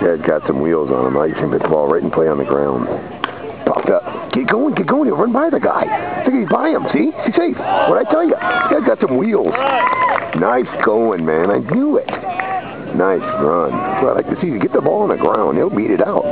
Chad got some wheels on him. I can hit the ball right in play on the ground. Popped up. Get going, get going. He'll run by the guy. Look, he's by him. See? He's safe. What I tell you? Chad got some wheels. Nice going, man. I knew it. Nice run. That's what I like to see. You get the ball on the ground. He'll beat it out.